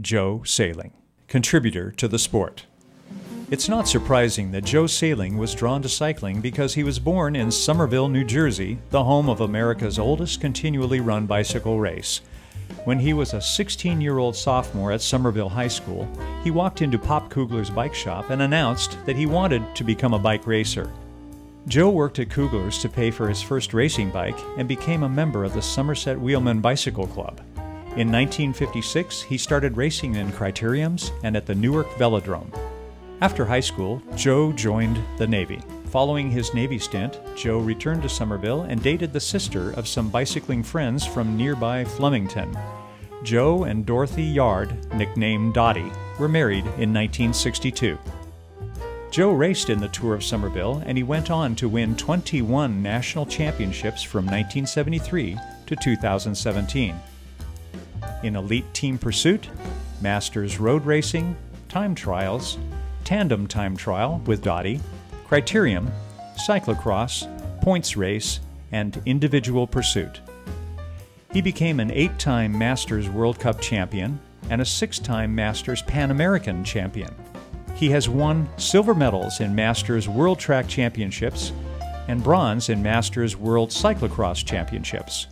Joe Saling, contributor to the sport. It's not surprising that Joe Saling was drawn to cycling because he was born in Somerville, New Jersey, the home of America's oldest continually run bicycle race. When he was a 16 year old sophomore at Somerville High School, he walked into Pop Kugler's bike shop and announced that he wanted to become a bike racer. Joe worked at Kugler's to pay for his first racing bike and became a member of the Somerset Wheelmen Bicycle Club. In 1956, he started racing in criteriums and at the Newark Velodrome. After high school, Joe joined the Navy. Following his Navy stint, Joe returned to Somerville and dated the sister of some bicycling friends from nearby Flemington. Joe and Dorothy Yard, nicknamed Dottie, were married in 1962. Joe raced in the Tour of Somerville and he went on to win 21 national championships from 1973 to 2017. In elite team pursuit, Masters road racing, time trials, tandem time trial with Dottie, criterium, cyclocross, points race, and individual pursuit. He became an eight time Masters World Cup champion and a six time Masters Pan American champion. He has won silver medals in Masters World Track Championships and bronze in Masters World Cyclocross Championships.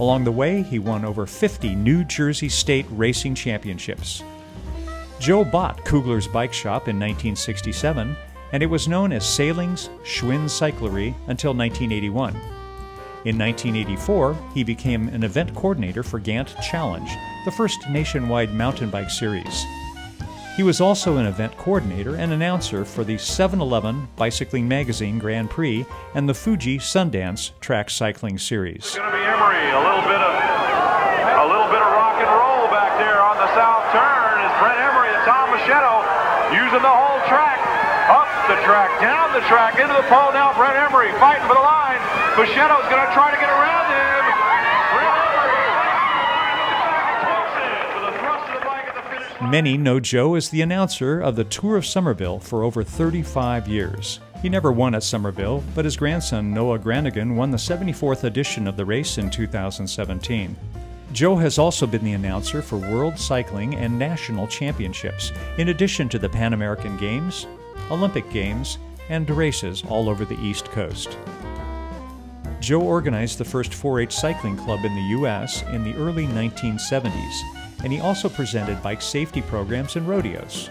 Along the way, he won over 50 New Jersey State Racing Championships. Joe bought Kugler's bike shop in 1967, and it was known as Saling's Schwinn Cyclery until 1981. In 1984, he became an event coordinator for Gant Challenge, the first nationwide mountain bike series. He was also an event coordinator and announcer for the 7 Eleven Bicycling Magazine Grand Prix and the Fuji Sundance Track Cycling Series. It's going to be Emery, a little bit of a little bit of rock and roll back there on the south turn Brent Emery and Tom using the whole track. Up the track, down the track, into the pole. Now Brent Emery fighting for the line. Going to try to get around him. Brent Emery with a thrust of the bike at the finish line. Many know Joe as the announcer of the Tour of Somerville for over 35 years. He never won at Somerville, but his grandson Noah Granigan won the 74th edition of the race in 2017. Joe has also been the announcer for World Cycling and National Championships, in addition to the Pan American Games, Olympic Games, and races all over the East Coast. Joe organized the first 4 H cycling club in the U.S. in the early 1970s, and he also presented bike safety programs and rodeos.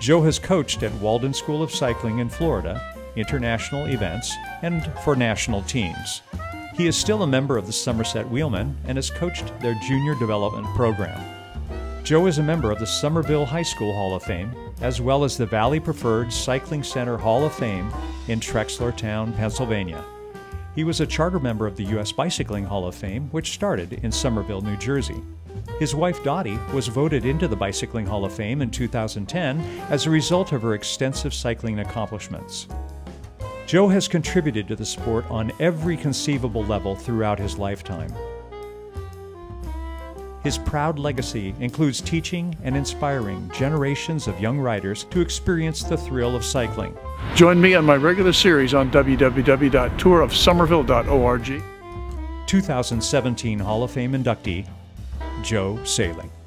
Joe has coached at Walden School of Cycling in Florida, international events, and for national teams. He is still a member of the Somerset Wheelmen and has coached their junior development program. Joe is a member of the Somerville High School Hall of Fame, as well as the Valley Preferred Cycling Center Hall of Fame in Trexlertown, Pennsylvania. He was a charter member of the U.S. Bicycling Hall of Fame, which started in Somerville, New Jersey. His wife Dottie was voted into the Bicycling Hall of Fame in 2010 as a result of her extensive cycling accomplishments. Joe has contributed to the sport on every conceivable level throughout his lifetime. His proud legacy includes teaching and inspiring generations of young riders to experience the thrill of cycling. Join me on my regular series on www.tourofsomerville.org. 2017 Hall of Fame inductee, Joe Saling.